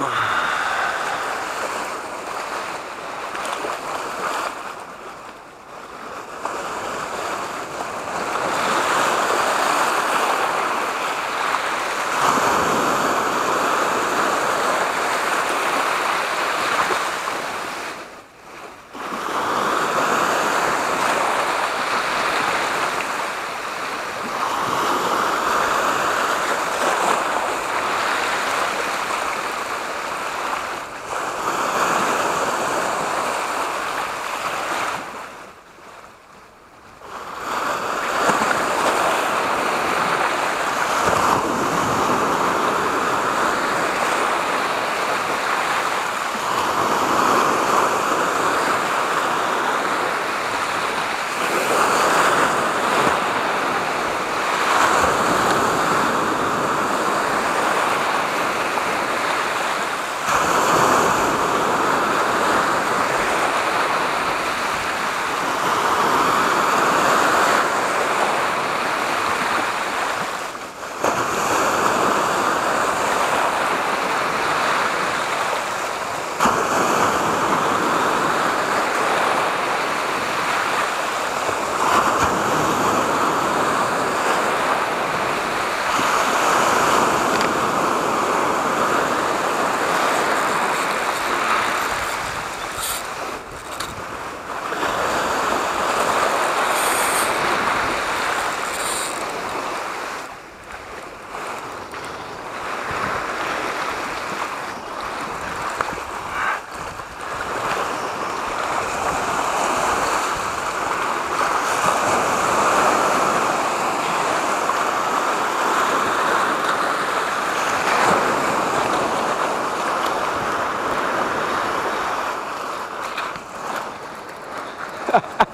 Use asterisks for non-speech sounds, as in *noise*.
Ha *sighs* *sighs* ha *laughs* ha.